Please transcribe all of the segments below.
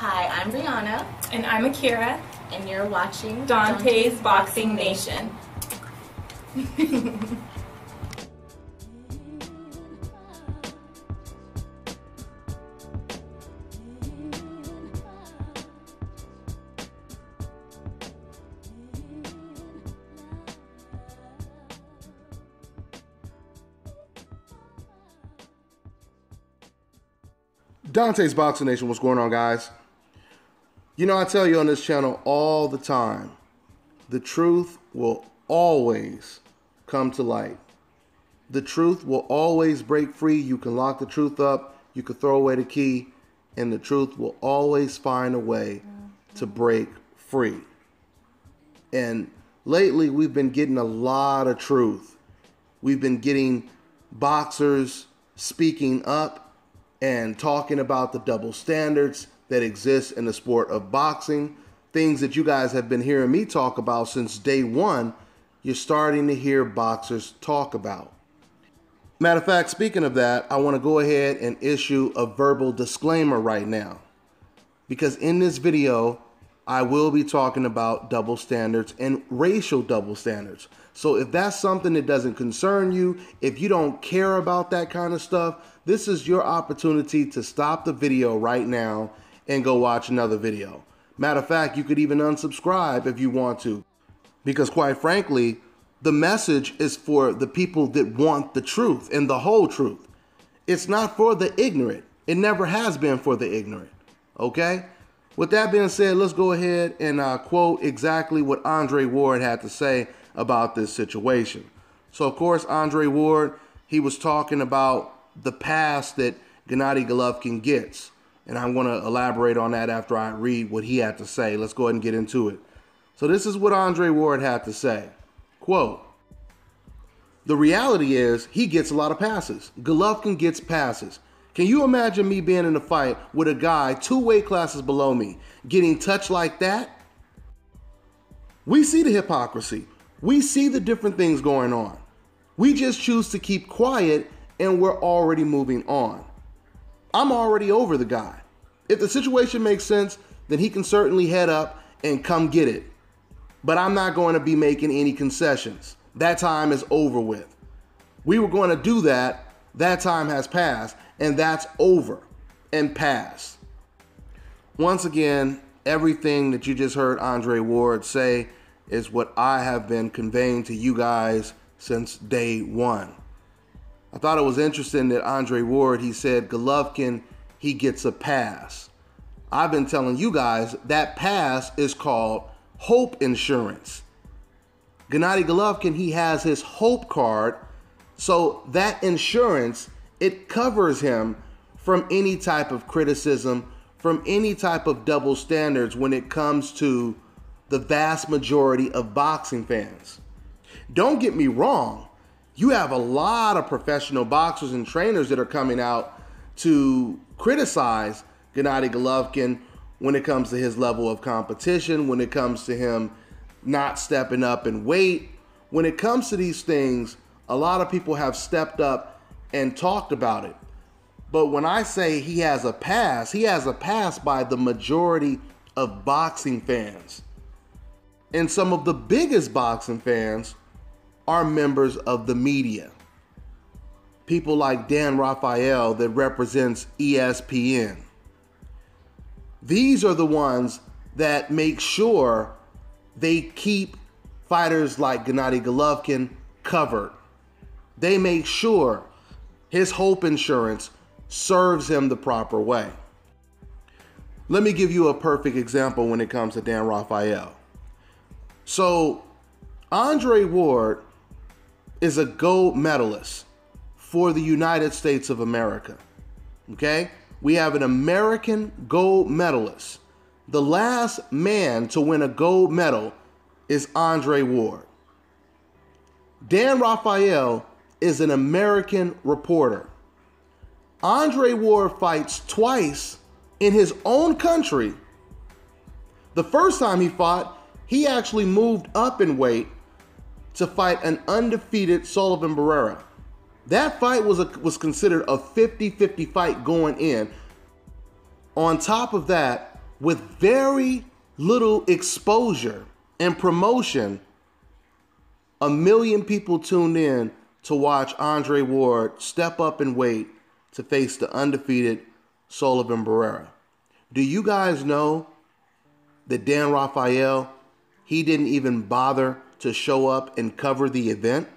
Hi, I'm Brianna, And I'm Akira, and you're watching Dante's Boxing Nation. Dante's Boxing Nation, what's going on, guys? You know, I tell you on this channel all the time the truth will always come to light. The truth will always break free. You can lock the truth up, you can throw away the key, and the truth will always find a way to break free. And lately, we've been getting a lot of truth. We've been getting boxers speaking up and talking about the double standards that exists in the sport of boxing. Things that you guys have been hearing me talk about since day one, you're starting to hear boxers talk about. Matter of fact, speaking of that, I want to go ahead and issue a verbal disclaimer right now. Because in this video, I will be talking about double standards and racial double standards. So if that's something that doesn't concern you, if you don't care about that kind of stuff, this is your opportunity to stop the video right now and go watch another video. Matter of fact, you could even unsubscribe if you want to. Because quite frankly, the message is for the people that want the truth and the whole truth. It's not for the ignorant. It never has been for the ignorant. Okay? With that being said, let's go ahead and uh, quote exactly what Andre Ward had to say about this situation. So, of course, Andre Ward, he was talking about the pass that Gennady Golovkin gets. And I'm going to elaborate on that after I read what he had to say. Let's go ahead and get into it. So, this is what Andre Ward had to say. Quote, the reality is he gets a lot of passes. Golovkin gets passes. Can you imagine me being in a fight with a guy two weight classes below me getting touched like that? We see the hypocrisy. We see the different things going on. We just choose to keep quiet and we're already moving on. I'm already over the guy. If the situation makes sense, then he can certainly head up and come get it. But I'm not going to be making any concessions. That time is over with. We were going to do that. That time has passed, and that's over and past. Once again, everything that you just heard Andre Ward say is what I have been conveying to you guys since day one. I thought it was interesting that Andre Ward, he said Golovkin, he gets a pass. I've been telling you guys that pass is called hope insurance. Gennady Golovkin, he has his hope card. So that insurance, it covers him from any type of criticism, from any type of double standards when it comes to the vast majority of boxing fans. Don't get me wrong you have a lot of professional boxers and trainers that are coming out to criticize Gennady Golovkin when it comes to his level of competition, when it comes to him not stepping up in weight. When it comes to these things, a lot of people have stepped up and talked about it. But when I say he has a pass, he has a pass by the majority of boxing fans. And some of the biggest boxing fans are members of the media. People like Dan Rafael that represents ESPN. These are the ones that make sure they keep fighters like Gennady Golovkin covered. They make sure his hope insurance serves him the proper way. Let me give you a perfect example when it comes to Dan Rafael. So, Andre Ward is a gold medalist for the United States of America. Okay? We have an American gold medalist. The last man to win a gold medal is Andre Ward. Dan Rafael is an American reporter. Andre Ward fights twice in his own country. The first time he fought, he actually moved up in weight to fight an undefeated Sullivan Barrera. That fight was, a, was considered a 50 50 fight going in. On top of that, with very little exposure and promotion, a million people tuned in to watch Andre Ward step up and wait to face the undefeated Sullivan Barrera. Do you guys know that Dan Rafael, he didn't even bother to show up and cover the event?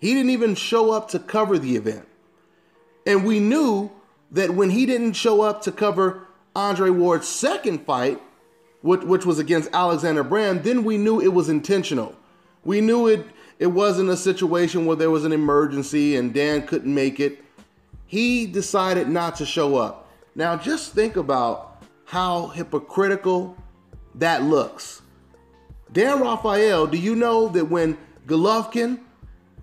He didn't even show up to cover the event. And we knew that when he didn't show up to cover Andre Ward's second fight, which, which was against Alexander Brand, then we knew it was intentional. We knew it it wasn't a situation where there was an emergency and Dan couldn't make it. He decided not to show up. Now just think about how hypocritical that looks. Dan Rafael, do you know that when Golovkin,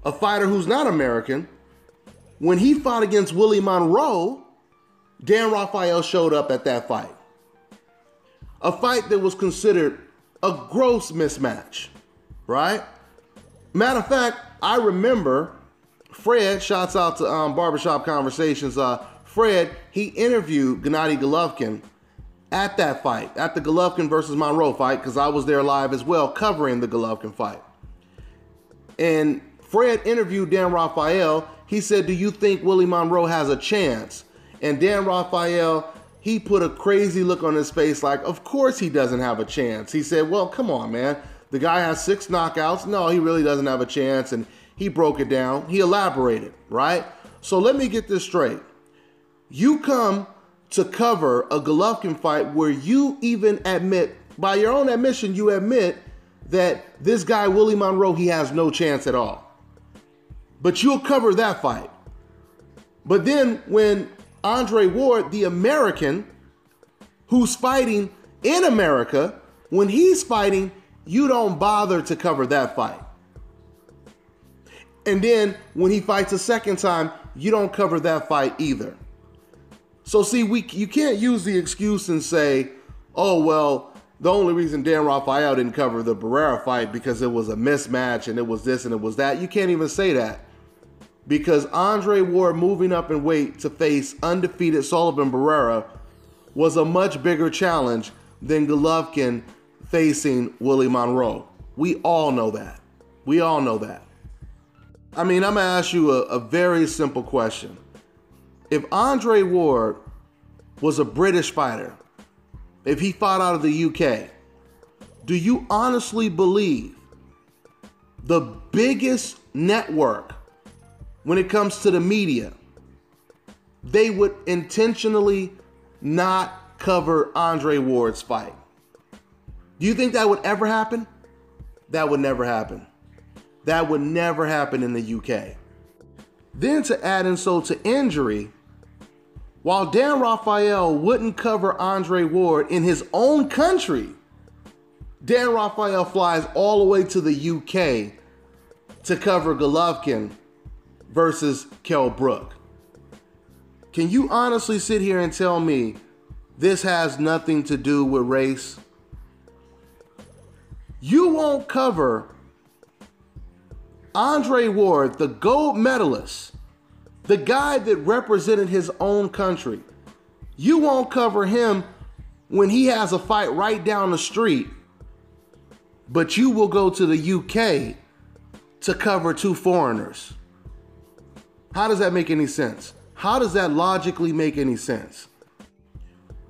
a fighter who's not American, when he fought against Willie Monroe, Dan Rafael showed up at that fight. A fight that was considered a gross mismatch, right? Matter of fact, I remember Fred, shouts out to um, Barbershop Conversations. Uh, Fred, he interviewed Gennady Golovkin at that fight, at the Golovkin versus Monroe fight, because I was there live as well covering the Golovkin fight. And Fred interviewed Dan Rafael. He said, Do you think Willie Monroe has a chance? And Dan Rafael, he put a crazy look on his face, like, Of course he doesn't have a chance. He said, Well, come on, man. The guy has six knockouts. No, he really doesn't have a chance. And he broke it down. He elaborated, right? So let me get this straight. You come to cover a Golovkin fight where you even admit, by your own admission, you admit that this guy, Willie Monroe, he has no chance at all. But you'll cover that fight. But then when Andre Ward, the American, who's fighting in America, when he's fighting, you don't bother to cover that fight. And then when he fights a second time, you don't cover that fight either. So see, we you can't use the excuse and say, "Oh well, the only reason Dan Rafael didn't cover the Barrera fight because it was a mismatch and it was this and it was that." You can't even say that because Andre Ward moving up in weight to face undefeated Sullivan Barrera was a much bigger challenge than Golovkin facing Willie Monroe. We all know that. We all know that. I mean, I'm gonna ask you a, a very simple question. If Andre Ward was a British fighter, if he fought out of the UK, do you honestly believe the biggest network when it comes to the media, they would intentionally not cover Andre Ward's fight? Do you think that would ever happen? That would never happen. That would never happen in the UK. Then to add insult to injury, while Dan Rafael wouldn't cover Andre Ward in his own country, Dan Rafael flies all the way to the UK to cover Golovkin versus Kell Brook. Can you honestly sit here and tell me this has nothing to do with race? You won't cover Andre Ward, the gold medalist, the guy that represented his own country, you won't cover him when he has a fight right down the street, but you will go to the UK to cover two foreigners. How does that make any sense? How does that logically make any sense?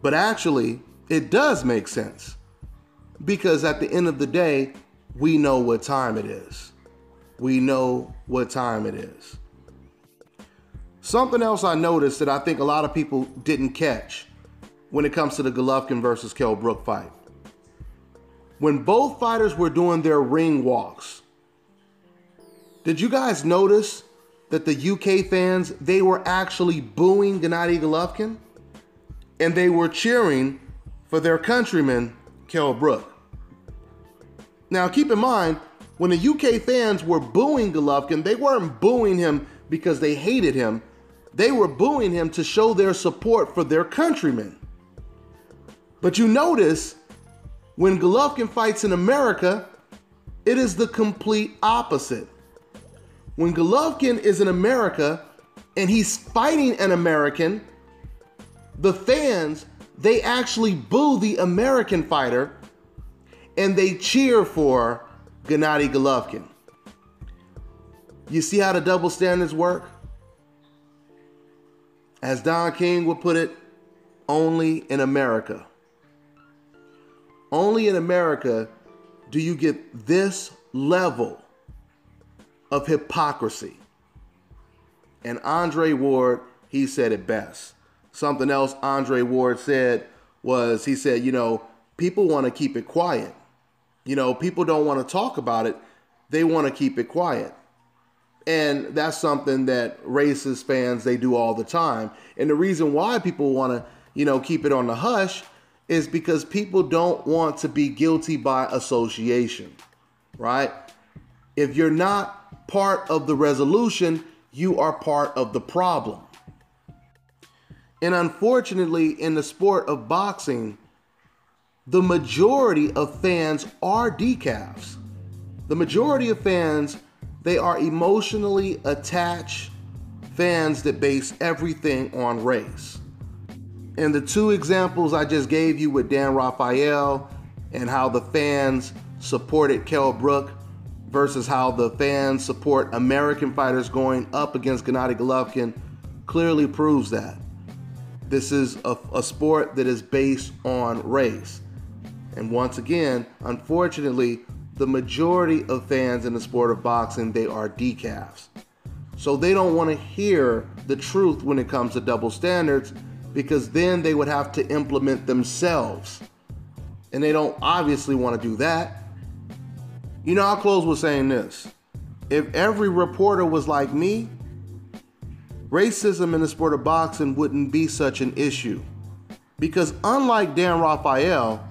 But actually, it does make sense because at the end of the day, we know what time it is we know what time it is. Something else I noticed that I think a lot of people didn't catch when it comes to the Golovkin versus Kell Brook fight. When both fighters were doing their ring walks, did you guys notice that the UK fans, they were actually booing Gennady Golovkin? And they were cheering for their countryman, Kell Brook. Now keep in mind, when the UK fans were booing Golovkin, they weren't booing him because they hated him. They were booing him to show their support for their countrymen. But you notice when Golovkin fights in America, it is the complete opposite. When Golovkin is in America and he's fighting an American, the fans they actually boo the American fighter and they cheer for Gennady Golovkin. You see how the double standards work? As Don King would put it, only in America. Only in America do you get this level of hypocrisy. And Andre Ward, he said it best. Something else Andre Ward said was he said, you know, people want to keep it quiet. You know, people don't want to talk about it, they want to keep it quiet. And that's something that racist fans they do all the time. And the reason why people want to, you know, keep it on the hush is because people don't want to be guilty by association. Right? If you're not part of the resolution, you are part of the problem. And unfortunately, in the sport of boxing, the majority of fans are decafs. The majority of fans, they are emotionally attached fans that base everything on race. And the two examples I just gave you with Dan Rafael and how the fans supported Kell Brook versus how the fans support American fighters going up against Gennady Golovkin clearly proves that. This is a, a sport that is based on race. And once again, unfortunately, the majority of fans in the sport of boxing, they are decafs. So they don't want to hear the truth when it comes to double standards because then they would have to implement themselves. And they don't obviously want to do that. You know, I'll close with saying this. If every reporter was like me, racism in the sport of boxing wouldn't be such an issue. Because unlike Dan Rafael,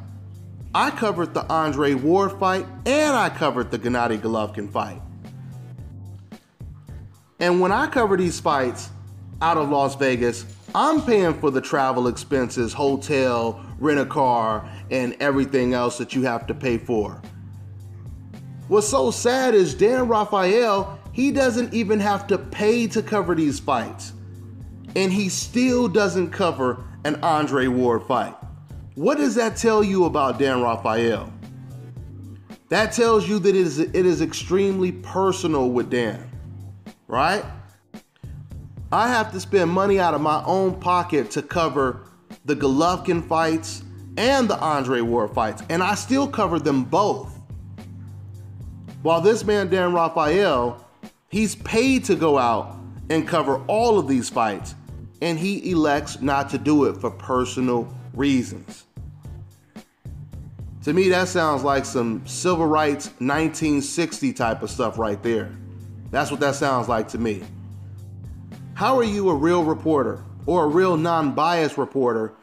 I covered the Andre Ward fight and I covered the Gennady Golovkin fight. And when I cover these fights out of Las Vegas, I'm paying for the travel expenses, hotel, rent a car, and everything else that you have to pay for. What's so sad is Dan Rafael, he doesn't even have to pay to cover these fights. And he still doesn't cover an Andre Ward fight. What does that tell you about Dan Rafael? That tells you that it is, it is extremely personal with Dan, right? I have to spend money out of my own pocket to cover the Golovkin fights and the Andre Ward fights, and I still cover them both. While this man, Dan Rafael, he's paid to go out and cover all of these fights, and he elects not to do it for personal reasons. To me, that sounds like some civil rights 1960 type of stuff right there. That's what that sounds like to me. How are you a real reporter or a real non biased reporter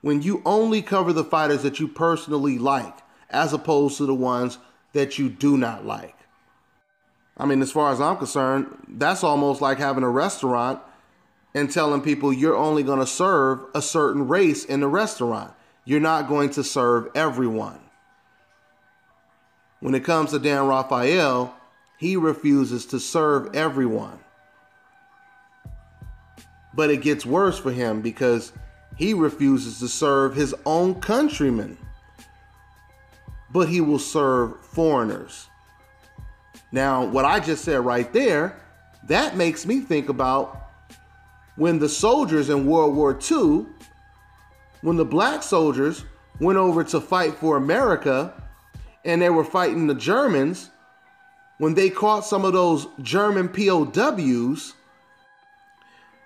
when you only cover the fighters that you personally like as opposed to the ones that you do not like? I mean, as far as I'm concerned, that's almost like having a restaurant and telling people you're only going to serve a certain race in the restaurant. You're not going to serve everyone. When it comes to Dan Rafael, he refuses to serve everyone. But it gets worse for him because he refuses to serve his own countrymen. But he will serve foreigners. Now, what I just said right there, that makes me think about when the soldiers in World War II, when the black soldiers went over to fight for America and they were fighting the Germans, when they caught some of those German POWs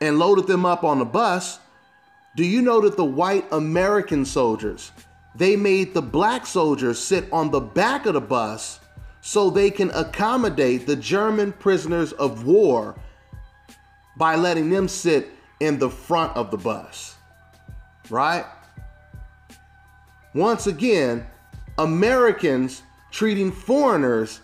and loaded them up on the bus, do you know that the white American soldiers, they made the black soldiers sit on the back of the bus so they can accommodate the German prisoners of war by letting them sit in the front of the bus. Right? Once again, Americans treating foreigners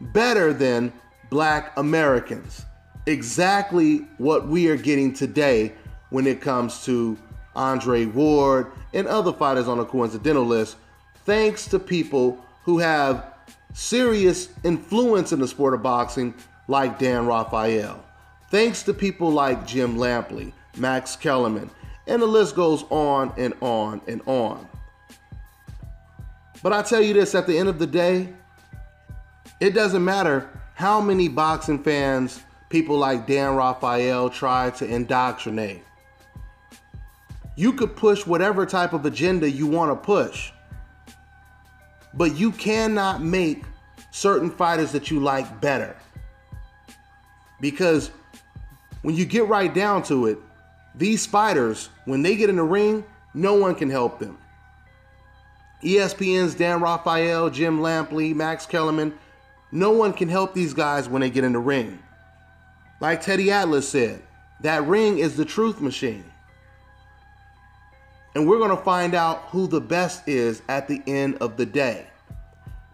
better than black Americans. Exactly what we are getting today when it comes to Andre Ward and other fighters on the coincidental list, thanks to people who have serious influence in the sport of boxing, like Dan Rafael. Thanks to people like Jim Lampley, Max Kellerman, And the list goes on and on and on. But I tell you this at the end of the day, it doesn't matter how many boxing fans people like Dan Rafael try to indoctrinate. You could push whatever type of agenda you want to push, but you cannot make certain fighters that you like better. Because when you get right down to it, these fighters, when they get in the ring, no one can help them. ESPN's Dan Rafael, Jim Lampley, Max Kellerman, no one can help these guys when they get in the ring. Like Teddy Atlas said, that ring is the truth machine. And we're going to find out who the best is at the end of the day.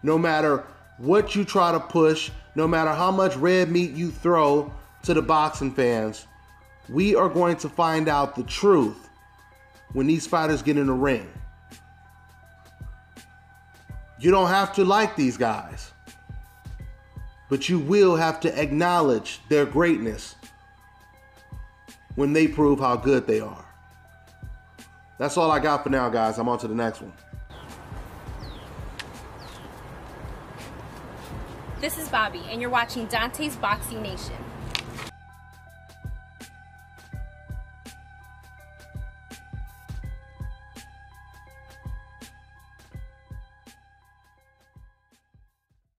No matter what you try to push, no matter how much red meat you throw to the boxing fans, we are going to find out the truth when these fighters get in the ring. You don't have to like these guys, but you will have to acknowledge their greatness when they prove how good they are. That's all I got for now, guys. I'm on to the next one. This is Bobby, and you're watching Dante's Boxing Nation.